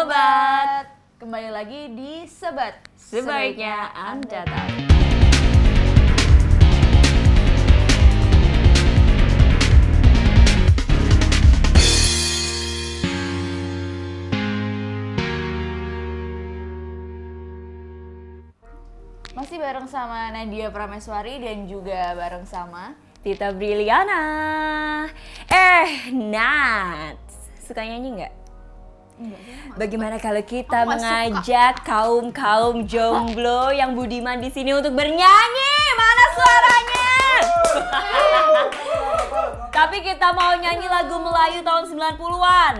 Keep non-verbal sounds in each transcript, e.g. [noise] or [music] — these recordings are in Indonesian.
sobat. Kembali lagi di Sebat. Sebaiknya Anda tahu. Masih bareng sama Nadia Prameswari dan juga bareng sama Tita Briliana. Eh, Nat. Suka nyanyi nggak? Bagaimana kalau kita mengajak kaum-kaum jomblo yang budiman di sini untuk bernyanyi? Mana suaranya? [laughs] Tapi kita mau nyanyi lagu Melayu tahun 90-an.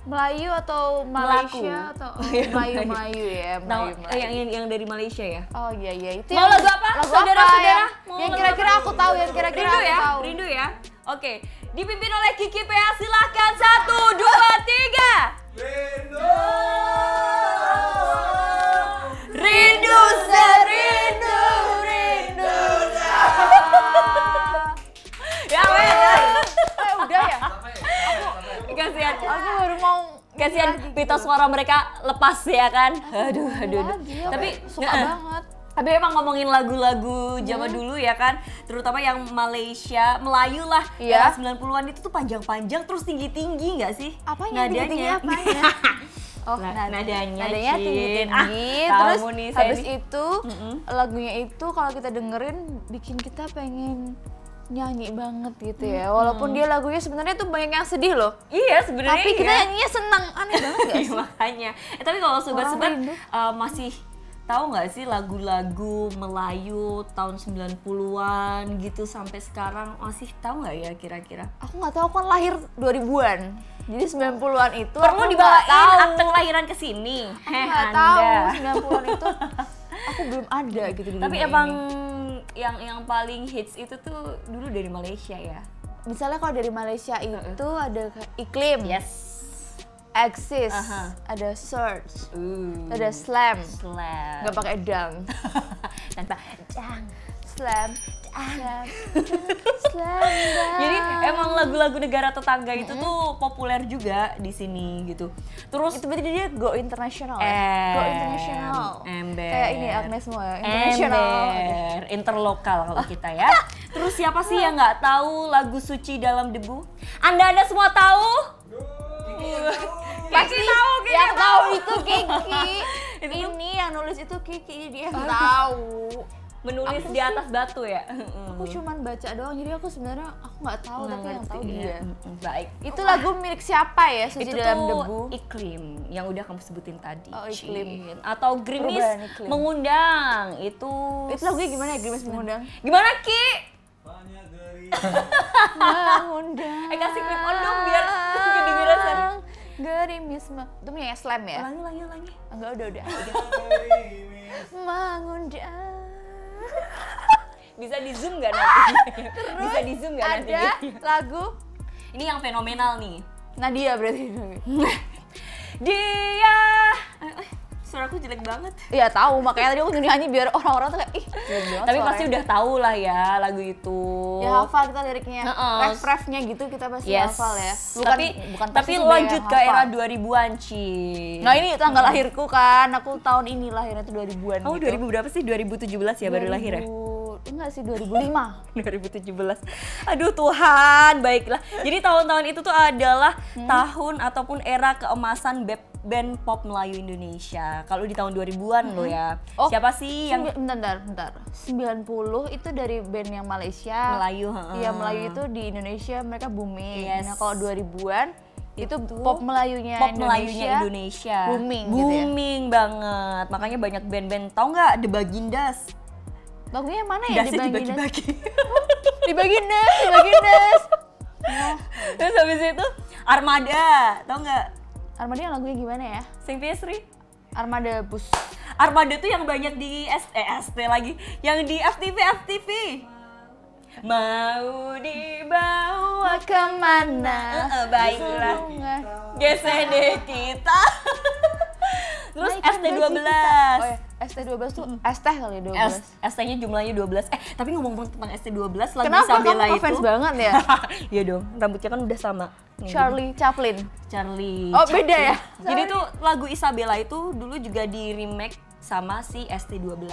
Melayu atau Melaku. Malaysia atau oh, Melayu Melayu. Ya Melayu, Melayu. yang, yang yang dari Malaysia ya? Oh iya iya itu Mau yang- lagu apa? Lagu Saudara-saudara? apa yang, Mau yang lagu kira-kira aku tahu yang kira-kira Rindu aku ya? tahu. Rindu ya? Oke. Dipimpin oleh Kiki PA silahkan satu, dua, tiga. Rindu serindu rindu. ya wes. Eh udah ya? Kasihan. Aku baru mau Kasihan pita suara mereka lepas ya kan. Aduh, aduh, aduh. lagi, Tapi suka banget. Tapi emang ngomongin lagu-lagu zaman dulu ya kan, terutama yang Malaysia, Melayu lah, Iya. era 90-an itu tuh panjang-panjang terus tinggi-tinggi nggak sih? Apanya? Nadanya. Tinggi-tinggi [laughs] apanya? Oh, Na- nad- nadanya, nadanya Cin. tinggi-tinggi. Ah, terus nih, habis nih. itu Mm-mm. lagunya itu kalau kita dengerin bikin kita pengen nyanyi banget gitu ya. Walaupun dia lagunya sebenarnya tuh banyak yang sedih loh. Iya sebenarnya. Tapi kita iya. nyanyinya senang. Aneh banget gak [laughs] Iya, sih? makanya. Eh, tapi kalau sobat-sobat eh, masih tahu nggak sih lagu-lagu Melayu tahun 90-an gitu sampai sekarang masih tahu nggak ya kira-kira? Aku nggak tahu kan lahir 2000-an. Jadi 90-an itu Perlu aku dibawain akte kelahiran ke sini. Aku Heh, nggak Anda. tahu 90-an itu [laughs] aku belum ada gitu di Tapi emang ini. yang yang paling hits itu tuh dulu dari Malaysia ya. misalnya kalau dari Malaysia itu ada kayak iklim, Yes. Axis, Aha. ada search, Uh. ada slam, Slam. nggak pakai dang, [laughs] tanpa dang. slam, slam, [laughs] slam, dang. Jadi emang lagu-lagu negara tetangga itu tuh populer juga di sini gitu. Terus itu berarti dia go international ya? Go international. ember. Kayak ini Agnes semua ya, international. Ember, interlokal kalau kita ya. [laughs] Terus siapa sih yang nggak tahu lagu Suci dalam Debu? Anda Anda semua tahu? Pasti tahu, Kiki yang tahu. tahu itu Kiki. [laughs] Itu tuh- ini yang nulis itu Kiki dia yang tahu. Menulis Aku di atas batu ya. Aku cuman baca doang, jadi aku sebenarnya aku nggak tahu Nggak tapi yang ngerti tahu ya. dia. Mm-mm, Baik. Itu lagu milik siapa ya? Suci itu dalam tuh debu. iklim yang udah kamu sebutin tadi. Oh, iklim. Cin. Atau Grimis iklim. mengundang itu. Itu lagunya gimana ya Grimes mengundang? Gimana Ki? [laughs] Mengundang. Eh kasih clip on dong biar. Gerimis. Itu punya slam ya? Ulangi, ulangi, ulangi. Enggak udah udah. [laughs] udah. Mengundang. [laughs] Bisa di zoom nggak nanti? Bisa di zoom nggak nanti? Ada [laughs] lagu Ini yang fenomenal nih. Nadia berarti. Dia. Eh, suaraku jelek banget. Iya tahu makanya tadi aku nyanyi biar orang-orang tuh kayak ih jelek banget Tapi pasti suaranya." udah tahu lah ya lagu itu. ya hafal kita liriknya Heeh. ref-refnya gitu kita pasti Yes. hafal ya tapi bukan tapi lanjut ke era hafal. 2000-an, Ci. nah ini tanggal lahirku kan aku tahun ini lahirnya tuh 2000-an Kamu gitu. 2000 berapa sih? 2017 ya baru lahir ya? 2000 enggak sih 2005 2017. [laughs] Aduh Tuhan, baiklah. Jadi tahun-tahun itu tuh adalah Hmm. tahun ataupun era keemasan band, band pop Melayu Indonesia. Kalau di tahun 2000-an loh ya. Oh, Siapa sih yang bentar, bentar, bentar. 90 itu dari band yang Malaysia. Melayu, heeh. Iya, Melayu itu di Indonesia mereka booming. Yes. Nah, kalau 2000-an itu, Itu pop Melayunya pop Indonesia. Melayunya Indonesia booming gitu ya? booming banget makanya banyak band-band tau nggak The Bagindas Lagunya mana ya Dasnya dibagi dibagi-bagi [laughs] Dibagi Nas, dibagi Nas. [laughs] terus habis itu Armada tau nggak Armada yang lagunya gimana ya? Sing Piesri Armada Bus. Armada tuh yang banyak di S eh, ST lagi, yang di FTV FTV. Mau dibawa ke mana? Eh, eh, baiklah. GCD kita. [laughs] Terus Naikkan ST12. gaji kita. Oh ya, ST12 tuh ST kali 12. S, ST-nya jumlahnya 12. Eh, tapi ngomong tentang ST12 lagu Kenapa kamu itu. fans banget ya? [laughs] Iya dong, rambutnya kan udah sama. Charlie Chaplin. Charlie. Oh, beda Chaplin. ya? Jadi tuh lagu Isabella itu dulu juga di remake sama si ST12.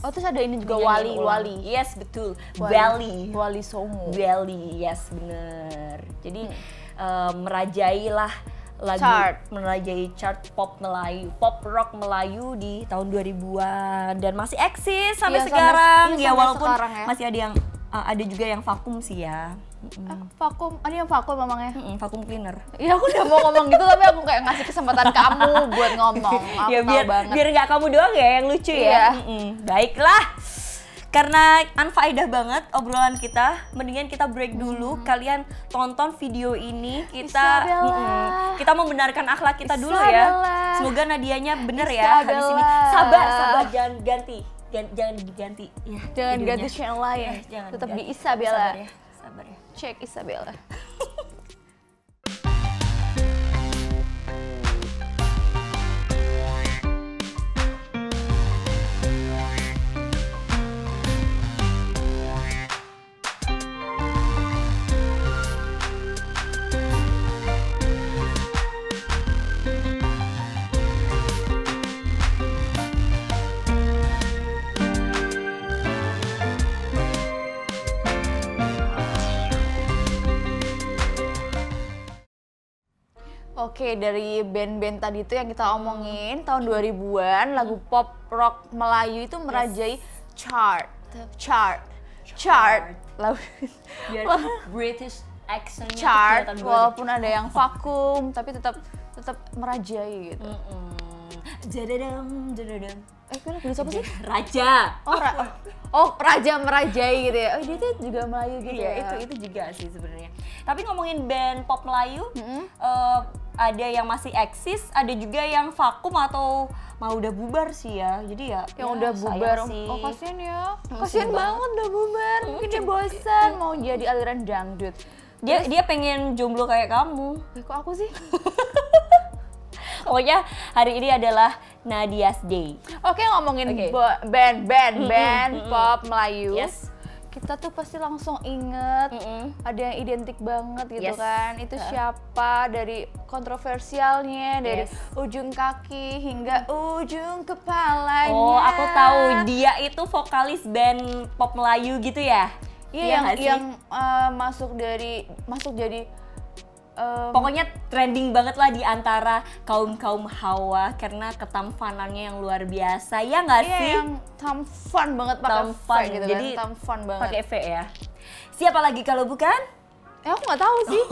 Oh terus ada ini juga Wali. Wali. Yes, betul. Wali. Wali. Songo. Wali, yes bener. Jadi eh, merajailah lagu Chart. merajai chart pop Melayu, pop rock Melayu di tahun 2000-an dan masih eksis sampai Iya, sampai- sekarang. iya, ya sampai walaupun sekarang ya. masih ada yang eh, ada juga yang vakum sih ya. Ah, vakum, ada yang vakum memangnya? Mm-mm, vakum cleaner. Ya aku udah mau ngomong gitu tapi aku kayak ngasih kesempatan kamu buat ngomong. [laughs] Aku ya biar banget. biar nggak kamu doang ya yang lucu Iya. ya. Mm-mm. Baiklah. Karena unfaedah banget obrolan kita, mendingan kita break dulu. Kalian tonton video ini, kita Isabella. kita membenarkan akhlak kita dulu ya. Isabella. Semoga Nadianya bener ya habis ini. Isabella. Sabar, sabar jangan ganti. Jangan, jangan diganti ya. Jangan videonya. ganti channel lain. Eh, jangan Tetap di ganti. Isabella. Sabar ya. Sabar ya. Cek Isabella. Oke, dari band-band tadi itu yang kita omongin tahun 2000-an lagu pop rock Melayu itu merajai chart, chart, chart. Lagu [laughs] British accentnya tuh chart walaupun ada yang vakum tapi tetap tetap merajai gitu. Mm-mm. Jadadam, jadadam. Eh, kan lagu siapa sih? Raja. Oh, ra- oh, oh, raja merajai gitu ya. Oh, dia tuh juga Melayu gitu Iya, ya. itu itu juga sih sebenarnya. Tapi ngomongin band pop Melayu, Mm-mm. eh, ada yang masih eksis, ada juga yang vakum atau mau udah bubar sih ya. Jadi ya yang ya, udah bubar. sih. Oh, kasihan ya. Hmm, Kasihan sedih banget udah bubar. Mungkin dia bosan mau jadi aliran dangdut. Dia dia pengen jomblo kayak kamu. Eh, kok aku sih? [laughs] Pokoknya hari ini adalah Nadia's Day. Oke ngomongin bo- band band band mm-mm. pop Melayu. Yes. Kita tuh pasti langsung inget Mm-mm. ada yang identik banget gitu Yes. kan. Itu Heeh. siapa dari kontroversialnya dari Yes. ujung kaki hingga ujung kepalanya. Oh, aku tahu dia itu vokalis band pop Melayu gitu ya. Iya yang nggak sih? yang eh, masuk dari masuk jadi em, Pokoknya trending banget lah di antara kaum-kaum hawa karena ketampanannya yang luar biasa. Ya nggak iya, sih? yang tampan banget pakai V gitu jadi kan. Tampan banget. Pakai V ya. Siapa lagi kalau bukan? Eh, aku nggak tahu sih.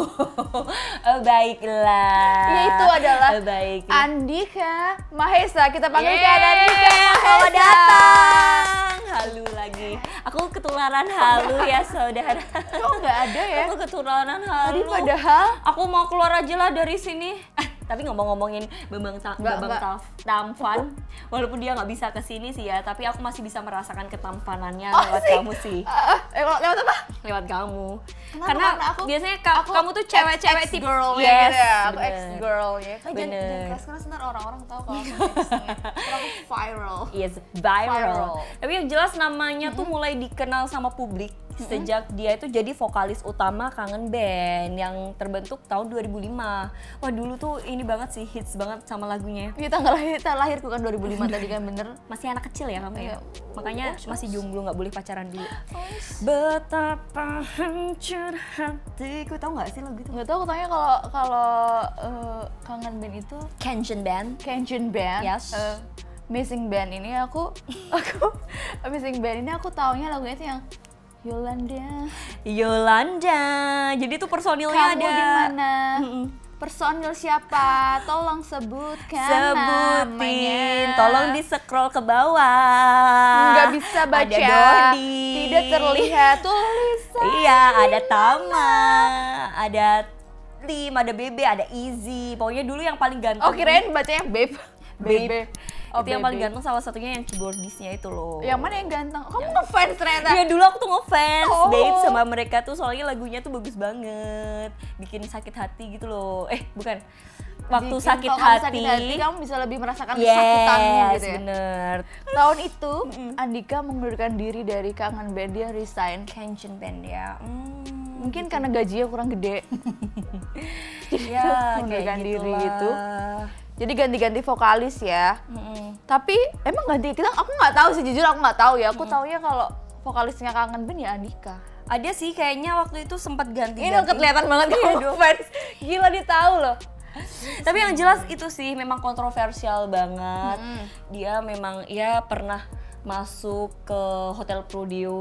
[laughs] oh, baiklah. Ya, itu adalah Oh, baiklah. Andika Mahesa. Kita panggilkan Yeay, Andika Mahesa. datang. Halu lagi. Aku ketularan halu ya [laughs] saudara. Kok nggak ada ya? Aku ketularan halu. Tadi padahal Aku mau keluar aja lah dari sini. Tapi ngomong-ngomongin Bambang, Ta- Nggak, Bambang. Taf- Tampan, walaupun dia nggak bisa ke sini sih ya, tapi aku masih bisa merasakan ketampanannya Oh, lewat sih. kamu sih, eh, lewat, lewat apa? lewat kamu. Kenapa? Karena Karena aku- biasanya ka- aku kamu tuh cewek-cewek tip girl yes, ya, gitu ya. Aku ex girl ya. Kan jangan jangan keras-keras ntar orang-orang tahu kalau aku. Ntar aku viral. Yes, viral. Viral. Tapi yang jelas namanya tuh mulai dikenal sama publik sejak dia itu jadi vokalis utama Kangen Band yang terbentuk tahun 2005. Wah dulu tuh ini banget sih hits banget sama lagunya. Iya tanggal lahir, tanggal lahirku kan 2005 tadi kan bener. Masih anak kecil ya kamu Iya. ya. Makanya Oh, masih jomblo nggak boleh pacaran dulu. Oh, Betapa hancur hatiku tahu nggak sih lagu itu? Nggak tahu katanya kalau kalau eh, kangen band itu Kenjin Band. Kenjun Band. Yes. eh, Missing Band ini aku [laughs] aku Missing Band ini aku taunya lagunya itu yang Yolanda. Yolanda. Jadi tuh personilnya Kamu ada. di mana? Personil siapa? Tolong sebutkan Sebutin, namanya. tolong di scroll ke bawah. Nggak bisa baca. Ada Dodi. Tidak terlihat tulisan. Iya, ada Tama, ada Lim, ada Bebe, ada Easy. Pokoknya dulu yang paling ganteng. Oh kirain bacanya Babe. Babe. Oh, itu yang Bebe. paling ganteng salah satunya yang keyboardisnya itu loh. Yang mana yang ganteng? Kamu ngefans ternyata. Iya dulu aku tuh ngefans Oh. Babe sama mereka tuh soalnya lagunya tuh bagus banget Bikin sakit hati gitu loh Eh bukan Waktu Bikin sakit kalau kamu hati, sakit hati kamu bisa lebih merasakan kesakitanmu Yes gitu ya. bener Tahun itu Andika mengundurkan diri dari kangen band dia resign. Kenshin Band ya hmm. Mungkin karena gajinya kurang gede. [laughs] ya mundurkan kayak diri gitulah. gitu. Jadi ganti-ganti vokalis ya. Mm-mm. Tapi emang ganti kita aku nggak tahu sih jujur aku nggak tahu ya. Aku taunya kalau vokalisnya kangen band ya Andika. ada sih kayaknya waktu itu sempat ganti Ini kelihatan banget kamu fans. Gila dia tahu loh. tapi yang jelas itu sih memang kontroversial banget Mm. dia memang ya pernah masuk ke hotel Prodeo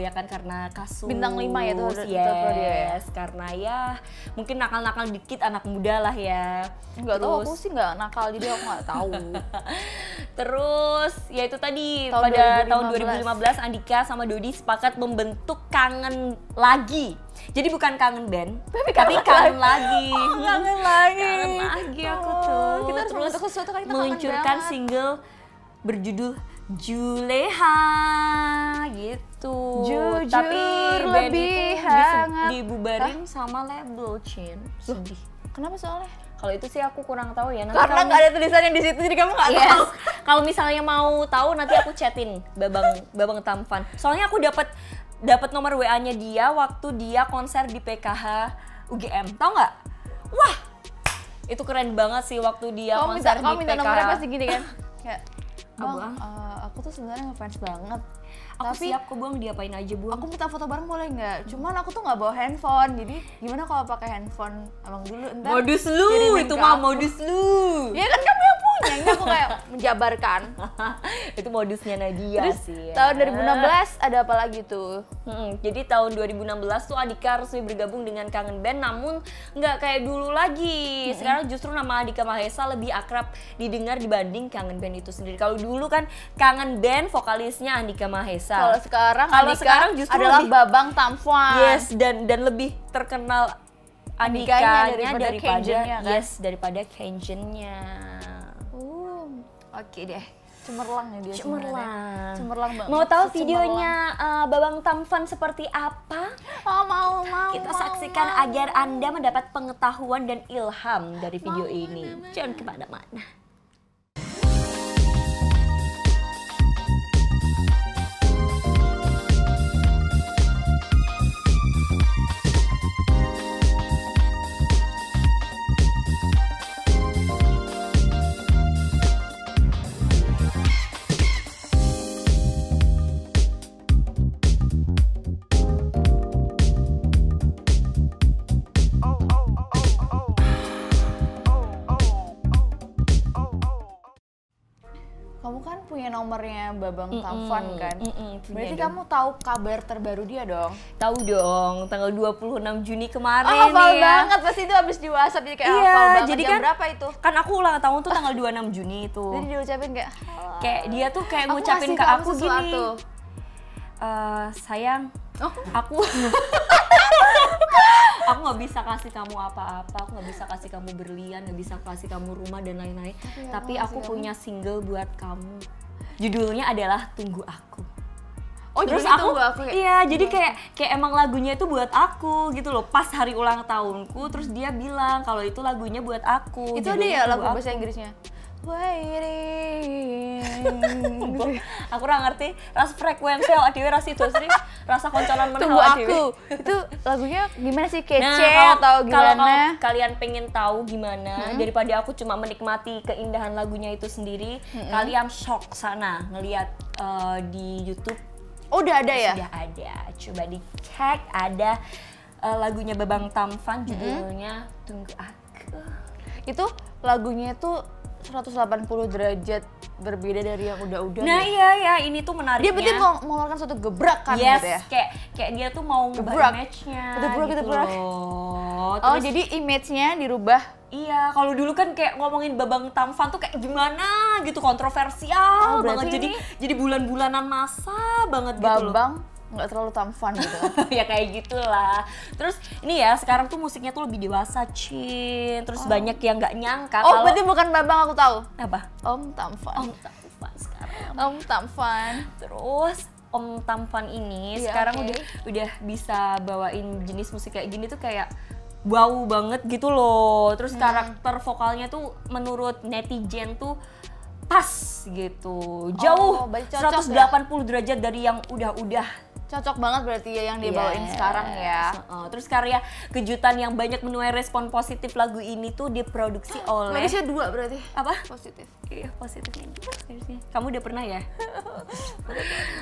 ya kan karena kasus Bintang lima ya tuh Hotel yes, Prodeo ya? karena ya mungkin nakal-nakal dikit anak muda lah ya Nggak tahu Terus- aku sih nggak nakal jadi aku nggak tahu. [laughs] Terus ya itu tadi Tahun pada 2015. tahun 2015 Andika sama Dodi sepakat membentuk kangen lagi. Jadi bukan kangen band, tapi kangen, lagi. [laughs] kangen lagi. Kangen lagi aku Oh, tuh. kita harus membentuk sesuatu kan kita kangen meluncurkan single berjudul Juleha gitu. Jujur tapi lebih itu hangat. dibubarin sama label Chin. Sedih. Kenapa soalnya? Kalau itu sih aku kurang tahu ya. Nanti Karena nggak ada tulisannya di situ jadi kamu nggak Yes. tahu. [laughs] Kalau misalnya mau tahu nanti aku chatin Babang Babang Tampan. Soalnya aku dapat dapat nomor WA-nya dia waktu dia konser di PKH UGM. Tahu nggak? Wah, itu keren banget sih waktu dia kamu minta konser kamu di minta PKH. nomornya pasti gini kan? [laughs] Bang, Abang. eh, aku tuh sebenarnya ngefans banget. Aku tapi siap kok bang, diapain aja bu. aku minta foto bareng boleh nggak? Cuman aku tuh nggak bawa handphone. Jadi gimana kalau pakai handphone abang dulu ntar modus lu, itu mah modus lu. Ya kan kamu punya. Ini aku kayak menjabarkan. [laughs] itu modusnya Nadia Terus sih. ya. tahun 2016 ada apa lagi tuh? Mm-mm, jadi tahun 2016 tuh Adika resmi bergabung dengan Kangen Band namun nggak kayak dulu lagi. Sekarang justru nama Adika Mahesa lebih akrab didengar dibanding Kangen Band itu sendiri. Kalau dulu kan Kangen Band vokalisnya Andika Mahesa. Kalau sekarang Kalau sekarang justru adalah lebih- Babang Tamfuan. Yes, dan dan lebih terkenal Andikanya Andikanya daripada daripada, Kenjennya, kan? yes daripada Kenjennya. Oke deh. Cemerlang ya dia sebenarnya. Cemerlang. Cemerlang banget. Mau tahu videonya uh, Babang Tamfan seperti apa? Oh, mau, mau. Kita mau, saksikan mau. agar Anda mendapat pengetahuan dan ilham dari video ini. Jangan ke mana-mana. Nomornya Babang Tamfan kan? mm-mm, punya Berarti dong. kamu tahu kabar terbaru dia dong? Tahu dong, tanggal 26 Juni kemarin Oh, hafal ya. banget pasti itu habis di WhatsApp jadi kayak Iya, hafal banget. jadi Jam kan- berapa itu? Kan aku ulang tahun tuh tanggal 26 Juni itu. Jadi diucapin kayak Kayak dia tuh kayak Aku ngucapin ke aku gini. sesuatu. "Eh, sayang, Oh. aku [laughs] aku nggak bisa kasih kamu apa-apa aku nggak bisa kasih kamu berlian nggak bisa kasih kamu rumah dan lain-lain Tapi tapi, aku aku kasih punya single buat kamu judulnya adalah tunggu aku Oh, terus aku tunggu aku kayak- iya jadi kayak kayak emang lagunya itu buat aku gitu loh pas hari ulang tahunku terus dia bilang kalau itu lagunya buat aku itu ada judulnya ya lagu bahasa. Inggrisnya? Waiting. [laughs] aku kurang ngerti ras frekuensi awak dewe ras itu sih rasa konconan meneh Tunggu aku. dhewe. itu lagunya gimana sih kece Nah, kalau, atau kalau gimana? kalau kalian pengen tahu gimana daripada aku cuma menikmati keindahan lagunya itu sendiri, kalian shock sana ngelihat eh, di YouTube Oh, udah ada ya? sudah ada. Coba dicek ada eh, lagunya Babang Tamfan judulnya Tunggu Aku. Itu lagunya tuh 180 derajat berbeda dari yang udah-udah. Nah iya ya ini tuh menariknya. dia berarti mau mengeluarkan suatu gebrakan yes, gitu ya. kayak kayak dia tuh mau ngubah Gebrak. image-nya. Gebrak, gitu gebrak. loh. Oh, Terus- jadi image-nya dirubah. Iya, kalau dulu kan kayak ngomongin Babang Tamfan tuh kayak gimana gitu kontroversial Oh, banget. Jadi ini- jadi bulan-bulanan masa banget gitu loh. Nggak terlalu tampan gitu. [laughs] ya kayak gitulah. Terus ini ya sekarang tuh musiknya tuh lebih dewasa, Cin. Terus banyak yang nggak nyangka oh, kalau berarti bukan Babang aku tahu. apa? Om Tamfan. Om Tamfan sekarang. Om Tamfan. Terus Om Tampan ini Iya, sekarang oke. udah udah bisa bawain jenis musik kayak gini tuh kayak wow banget gitu loh. Terus Hmm. karakter vokalnya tuh menurut netizen tuh pas gitu. Jauh Oh, berarti cocok ya? 180 derajat dari yang udah-udah Cocok banget berarti ya yang dia bawain Yes. sekarang ya. Heeh. terus karya kejutan yang banyak menuai respon positif lagu ini tuh diproduksi oleh Malaysia dua berarti. apa? Positif. Iya positifnya dua harusnya. Kamu udah pernah ya? [laughs]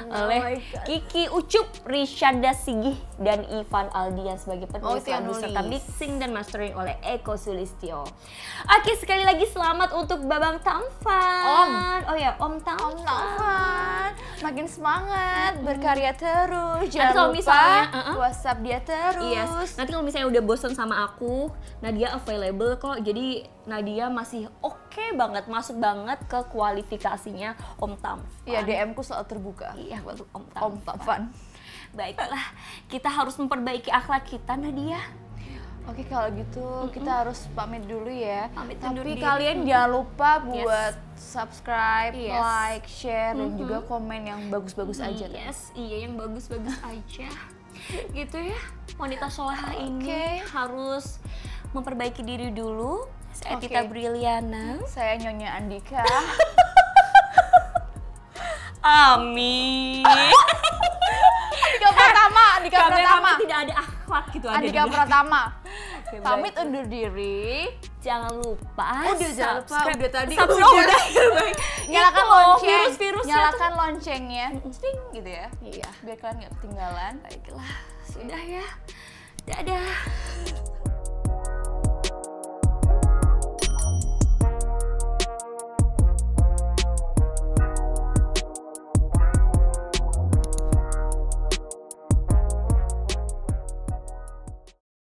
Oh oleh God. Kiki Ucup, Rishada Sigih, dan Ivan Aldian sebagai Oh, penulis yang lagu serta mixing dan mastering oleh Eko Sulistyo. Oke sekali lagi selamat untuk Babang Tamfan. Om. Oh ya Om Tamfan. Om Taufan, makin semangat berkarya terus. Nanti Jangan kalau lupa misalnya, uh-uh. WhatsApp dia terus. Yes. Nanti kalau misalnya udah bosen sama aku, Nadia available kok. Jadi Nadia masih oke banget, masuk banget ke kualifikasinya Om Tamfan. Iya, DM ku selalu terbuka. Iya, untuk Om Tamfan. Om Taufan. Baiklah, kita harus memperbaiki akhlak kita, Nadia. Oke kalau gitu kita harus pamit dulu ya. Pamit Tapi undur diri. kalian jangan lupa Yes. buat subscribe, Yes. like, share dan juga komen yang bagus-bagus aja. deh. Yes, iya yang bagus-bagus [laughs] aja. gitu ya. Wanita soleha ini harus memperbaiki diri dulu. Saya Oke. Tita Briliana. Saya Nyonya Andika. [laughs] Amin. [laughs] Andika Pratama, Andika Pratama. Tidak ada akhlak gitu ada Andika di- Pratama. Oke, Pamit baik. undur diri. Jangan lupa. Udah, jangan lupa. subscribe. Udah tadi. Subscribe Udah. udah. ya. Nyalakan Itu lonceng. Tuh. Nyalakan loncengnya. Ting gitu ya. Iya. Biar kalian nggak ketinggalan. Baiklah, sudah ya. Dadah.